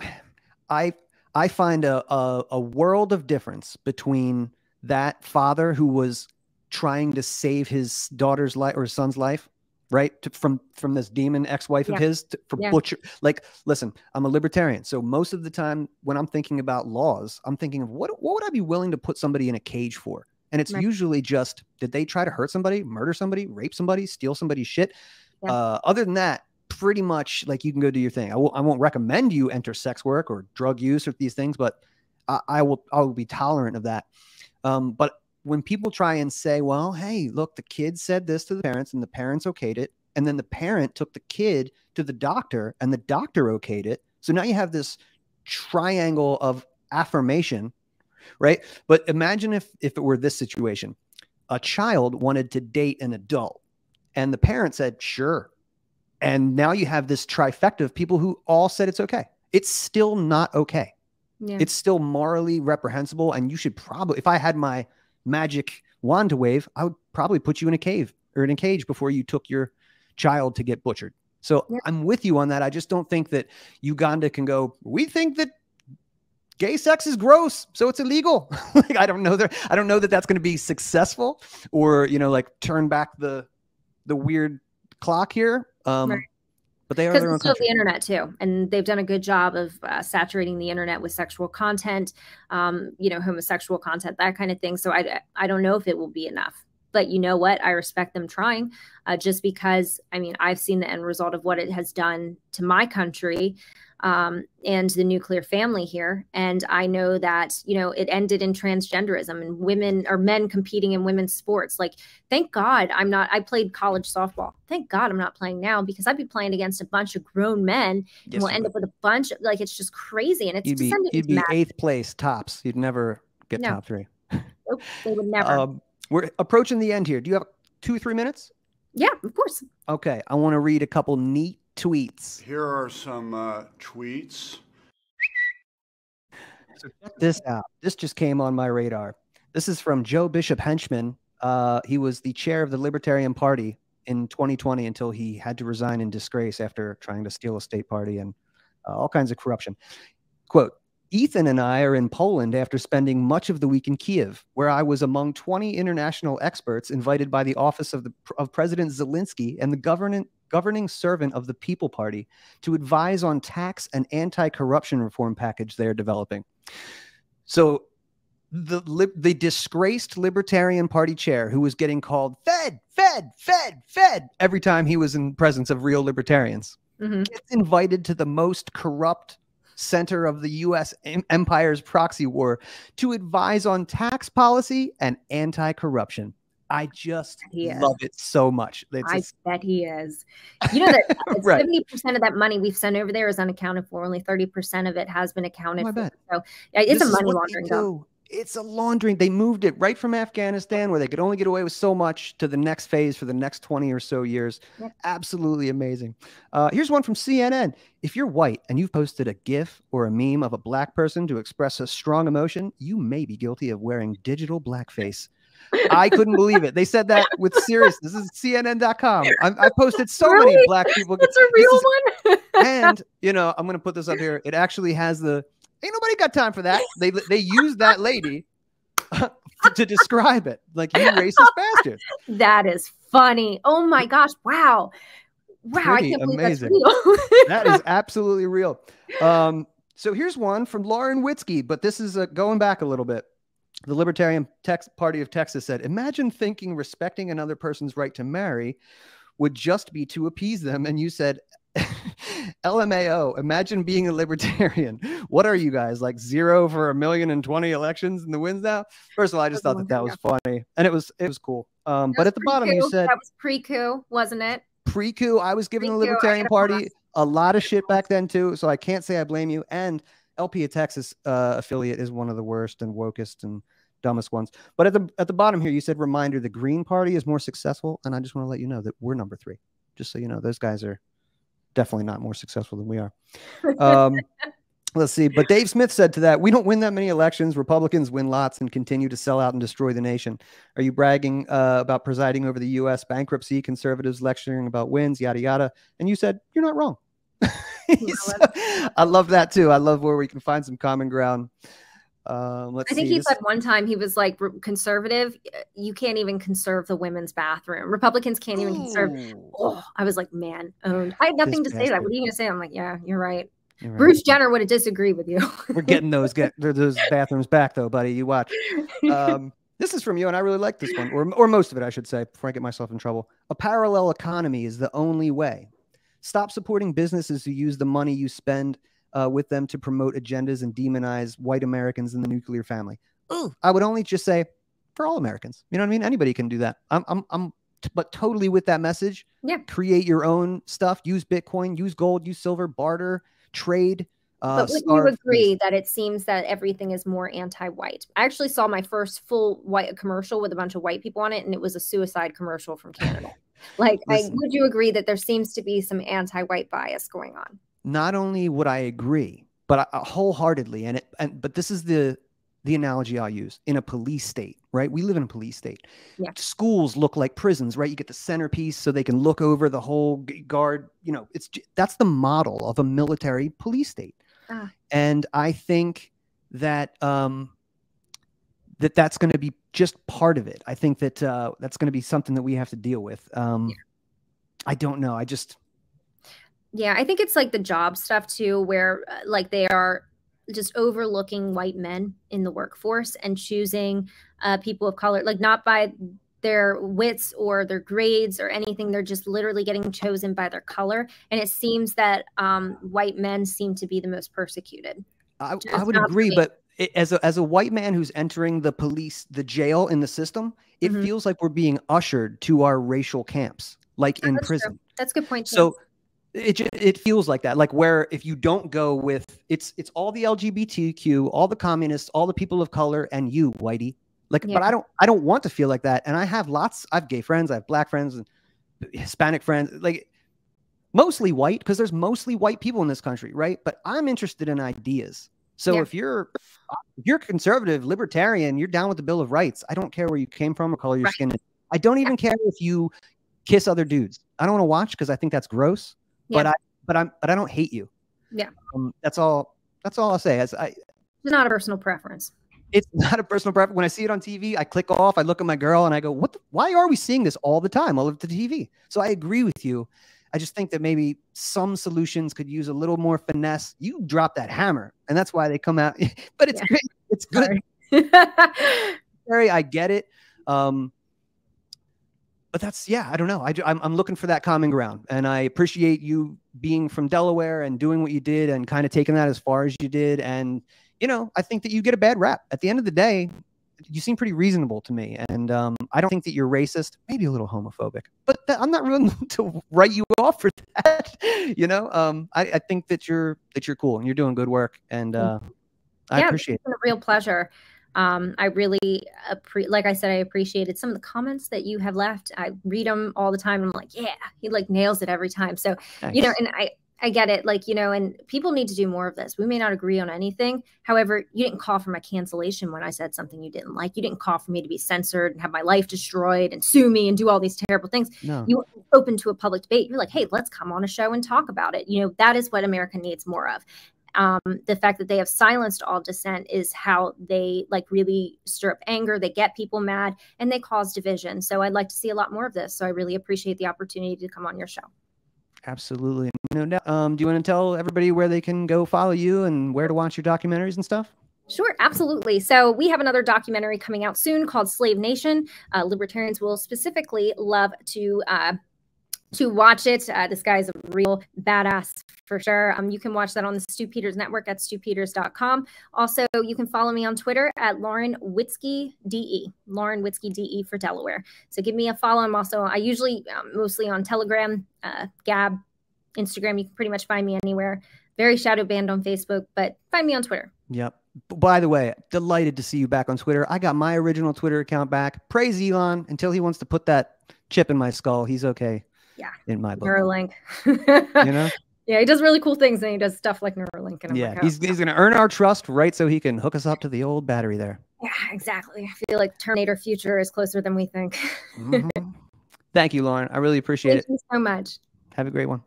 i i find a, a, a world of difference between that father who was trying to save his daughter's life or son's life right? To, from from this demon ex-wife yeah. of his to, for yeah. butcher. Like, listen, I'm a libertarian, so most of the time when I'm thinking about laws, I'm thinking of what what would I be willing to put somebody in a cage for? And it's right. usually just did they try to hurt somebody, murder somebody, rape somebody, steal somebody's shit? Yeah. Uh, other than that, pretty much like you can go do your thing. I w- I won't recommend you enter sex work or drug use or these things, but I, I will I will be tolerant of that. Um, but when people try and say, well, hey, look, the kid said this to the parents and the parents okayed it. And then the parent took the kid to the doctor and the doctor okayed it. So now you have this triangle of affirmation, right? But imagine if if it were this situation. A child wanted to date an adult and the parent said, sure. And now you have this trifecta of people who all said it's okay. It's still not okay. Yeah. It's still morally reprehensible. And you should probably, if I had my magic wand to wave, I would probably put you in a cave or in a cage before you took your child to get butchered. So yep. I'm with you on that. I just don't think that Uganda can go, we think that gay sex is gross, so it's illegal. like I don't know that I don't know that that's going to be successful or, you know, like turn back the the weird clock here. Um right. But they are their own it's the internet too, and they've done a good job of uh, saturating the internet with sexual content, um, you know, homosexual content, that kind of thing. So I, I don't know if it will be enough but you know what? I respect them trying uh, just because, I mean, I've seen the end result of what it has done to my country um, and the nuclear family here. And I know that, you know, it ended in transgenderism and women or men competing in women's sports. Like, thank God I'm not, I played college softball. Thank God I'm not playing now because I'd be playing against a bunch of grown men yes, and we'll end up with a bunch of, like, it's just crazy. And it's you'd be, you'd be eighth place tops. You'd never get no. top three. Nope, they would never. Um, we're approaching the end here. Do you have two, three minutes? Yeah, of course. Okay. I want to read a couple neat tweets. Here are some uh, tweets. So check this out. This just came on my radar. This is from Joe Bishop Henchman. Uh, he was the chair of the Libertarian Party in 2020 until he had to resign in disgrace after trying to steal a state party and uh, all kinds of corruption. Quote Ethan and I are in Poland after spending much of the week in Kiev, where I was among 20 international experts invited by the office of, the, of President Zelensky and the governing, governing servant of the People Party to advise on tax and anti corruption reform package they are developing. So, the, the disgraced Libertarian Party chair, who was getting called Fed, Fed, Fed, Fed every time he was in presence of real libertarians, mm-hmm. gets invited to the most corrupt center of the U.S. empire's proxy war, to advise on tax policy and anti corruption. I just love it so much. It's I bet he is. You know that uh, seventy right. percent of that money we've sent over there is unaccounted for. Only thirty percent of it has been accounted oh, for. So yeah, it's this a money laundering. It's a laundering. They moved it right from Afghanistan, where they could only get away with so much, to the next phase for the next 20 or so years. Yep. Absolutely amazing. Uh, here's one from CNN. If you're white and you've posted a GIF or a meme of a black person to express a strong emotion, you may be guilty of wearing digital blackface. I couldn't believe it. They said that with serious. This is CNN.com. I, I posted so many black people. That's a real is- one. and you know, I'm gonna put this up here. It actually has the. Ain't nobody got time for that. They they used that lady to describe it. Like you racist bastard. That is funny. Oh my gosh! Wow, wow! Pretty I can't believe amazing. that's real. that is absolutely real. Um, so here's one from Lauren Witzke, but this is uh, going back a little bit. The Libertarian Tex- Party of Texas said, "Imagine thinking respecting another person's right to marry would just be to appease them." And you said, "LMAO, imagine being a libertarian. What are you guys like zero for a million and twenty elections in the wins now?" First of all, I just thought that that was funny, and it was it was cool. Um, but at the bottom, you said that was pre-coup, wasn't it? pre-coup i was giving the Pre-coup, I libertarian party a lot of shit back then too so i can't say i blame you and lp of texas uh, affiliate is one of the worst and wokest and dumbest ones but at the at the bottom here you said reminder the green party is more successful and i just want to let you know that we're number three just so you know those guys are definitely not more successful than we are um Let's see. But Dave Smith said to that, we don't win that many elections. Republicans win lots and continue to sell out and destroy the nation. Are you bragging uh, about presiding over the U.S. bankruptcy, conservatives lecturing about wins, yada, yada? And you said, you're not wrong. So, I love that too. I love where we can find some common ground. Um, let's I think see. he This- said one time he was like conservative. You can't even conserve the women's bathroom. Republicans can't even conserve. Oh, I was like, man, owned. I had nothing to say that. What are you gonna say? I'm like, yeah, you're right. You're right. Bruce Jenner would have disagreed with you. We're getting those get those bathrooms back though, buddy. You watch. Um, this is from you, and I really like this one, or or most of it, I should say, before I get myself in trouble. A parallel economy is the only way. Stop supporting businesses who use the money you spend uh, with them to promote agendas and demonize white Americans in the nuclear family. Ooh, I would only just say for all Americans. You know what I mean? Anybody can do that. I'm I'm I'm but totally with that message. Yeah. Create your own stuff. Use Bitcoin. Use gold. Use silver. Barter. Trade. Uh, but would you agree that it seems that everything is more anti-white? I actually saw my first full white commercial with a bunch of white people on it, and it was a suicide commercial from Canada. like, I, would you agree that there seems to be some anti-white bias going on? Not only would I agree, but I, I wholeheartedly, and it, and but this is the the analogy I'll use in a police state, right? We live in a police state. Yeah. Schools look like prisons, right? You get the centerpiece so they can look over the whole guard. You know, it's that's the model of a military police state, Ah. and I think that um, that that's going to be just part of it. I think that uh, that's going to be something that we have to deal with. Um, I don't know. I just Yeah, I think it's like the job stuff too, where uh, like they are just overlooking white men in the workforce and choosing uh, people of color, like not by their wits or their grades or anything. They're just literally getting chosen by their color. And it seems that um, white men seem to be the most persecuted. I, I would agree, me. but as a, as a white man who's entering the police, the jail in the system, it Mhm. feels like we're being ushered to our racial camps, like in That's true. prison. That's a good point. Too. So it it feels like that, like where if you don't go with it's it's all the LGBTQ, all the communists, all the people of color, and you, whitey. Like, Yeah. but I don't I don't want to feel like that, and I have lots. I have gay friends, I have black friends, and Hispanic friends, like mostly white because there's mostly white people in this country, right? But I'm interested in ideas. So Yeah. if you're if you're conservative, libertarian, you're down with the Bill of Rights. I don't care where you came from or color your skin. I don't even care if you kiss other dudes. I don't want to watch because I think that's gross. But I but I'm but I don't hate you. yeah, Um, that's all. That's all I'll say. As I, it's not a personal preference. it's not a personal preference. When I see it on TV, I click off. I look at my girl and I go, "What? The, why are we seeing this all the time, all over the TV?" So I agree with you. I just think that maybe some solutions could use a little more finesse. You drop that hammer, and that's why they come out. but it's great. It's good. Sorry, I get it. Um, but that's yeah, I don't know. I, am I'm looking for that common ground, and I appreciate you being from Delaware and doing what you did, and kind of taking that as far as you did. And you know, I think that you get a bad rap. At the end of the day, you seem pretty reasonable to me, and um, I don't think that you're racist. Maybe a little homophobic, but that, I'm not willing to write you off for that. you know, um, I, I think that you're that you're cool and you're doing good work, and uh, I yeah, appreciate it's been a real pleasure. Um, I really, appre- like I said, I appreciated some of the comments that you have left. I read them all the time. I'm like, yeah, he like nails it every time. So, you know, and I, I get it. Like, you know, and people need to do more of this. We may not agree on anything. However, you didn't call for my cancellation when I said something you didn't like. You didn't call for me to be censored and have my life destroyed and sue me and do all these terrible things. No. You open to a public debate. You're like, hey, let's come on a show and talk about it. You know, that is what America needs more of. Um, the fact that they have silenced all dissent is how they like really stir up anger. They get people mad and they cause division. So I'd like to see a lot more of this. So I really appreciate the opportunity to come on your show. Absolutely. No doubt. Um, do you want to tell everybody where they can go follow you and where to watch your documentaries and stuff? Sure, absolutely. So we have another documentary coming out soon called Slave Nation. Uh, libertarians will specifically love to uh, to watch it. Uh, this guy's a real badass for sure. Um, you can watch that on the Stu Peters Network at stupeters.com. Also, you can follow me on Twitter at Lauren Witzke DE, Lauren Witzke DE for Delaware. So give me a follow. I'm also I usually um, mostly on Telegram, uh, Gab, Instagram. You can pretty much find me anywhere. Very shadow banned on Facebook, but find me on Twitter. Yep. By the way, delighted to see you back on Twitter. I got my original Twitter account back. Praise Elon until he wants to put that chip in my skull. He's okay. Yeah. In my book. Neuralink. You know? Yeah, he does really cool things, and he does stuff like Neuralink. And I'm Yeah. like, oh, He's, he's going to earn our trust, right? So he can hook us up to the old battery there. yeah, exactly. I feel like Terminator Future is closer than we think. Mhm. Thank you, Lauren. I really appreciate Thank it. you so much. Have a great one.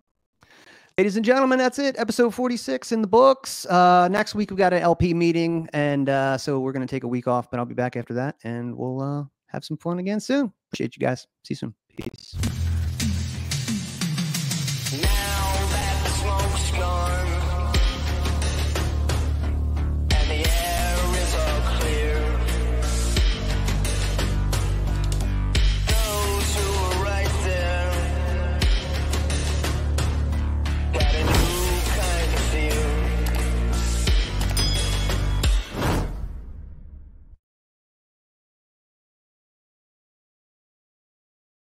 Ladies and gentlemen, that's it. Episode 46 in the books. Uh, next week, we've got an LP meeting. And uh, so we're going to take a week off, but I'll be back after that and we'll uh, have some fun again soon. Appreciate you guys. See you soon.